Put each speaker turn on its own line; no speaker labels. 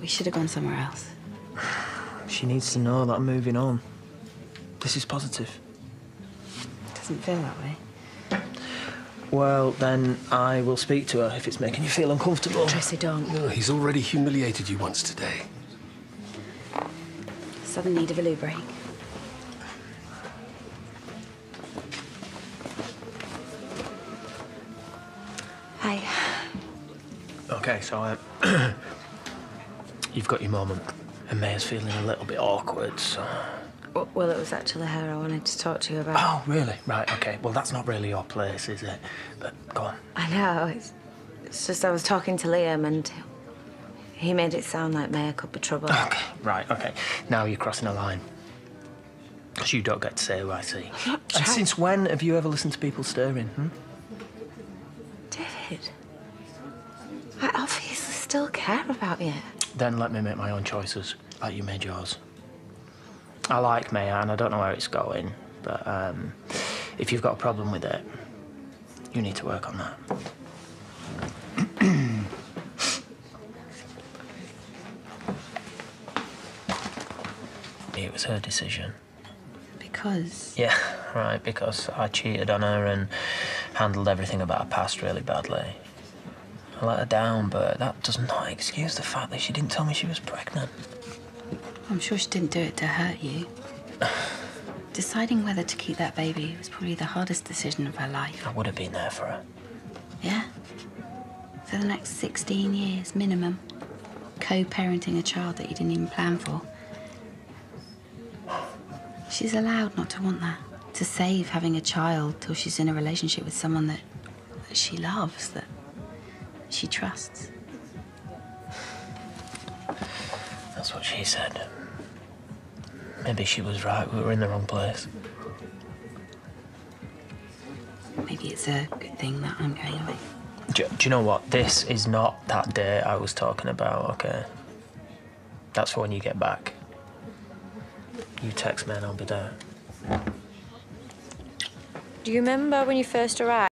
We should have gone somewhere else.
She needs to know that I'm moving on. This is positive.
It Doesn't feel that way.
Well, then I will speak to her if it's making you feel uncomfortable.
Tracy, don't.
No, he's already humiliated you once today.
Sudden need of a loo break. Hi.
Okay, so uh, you've got your moment, and Maya's feeling a little bit awkward, so.
Well, it was actually her I wanted to talk to you about.
Oh, really? Right, okay. Well, that's not really your place, is it? But go on.
I know. It's, it's just I was talking to Liam and he made it sound like Maya could be trouble.
Okay, right, okay. Now you're crossing a line. Because you don't get to say who I see. And
trying-
since when have you ever listened to people stirring, hmm?
David, I obviously still care about you.
Then let me make my own choices, like you made yours. I like Maya, and I don't know where it's going, but um, if you've got a problem with it, you need to work on that. it was her decision.
Because
Yeah, right, because I cheated on her and handled everything about her past really badly. I let her down, but that does not excuse the fact that she didn't tell me she was pregnant.
I'm sure she didn't do it to hurt you. Deciding whether to keep that baby was probably the hardest decision of her life.
I would have been there for her.
Yeah? For the next 16 years, minimum. Co parenting a child that you didn't even plan for. She's allowed not to want that. To save having a child till she's in a relationship with someone that, that she loves, that she trusts.
That's what she said. Maybe she was right, we were in the wrong place.
Maybe it's a good thing that I'm going away.
Do, do you know what? This is not that day I was talking about, okay? That's for when you get back. You text me and I'll be there.
Do you remember when you first arrived?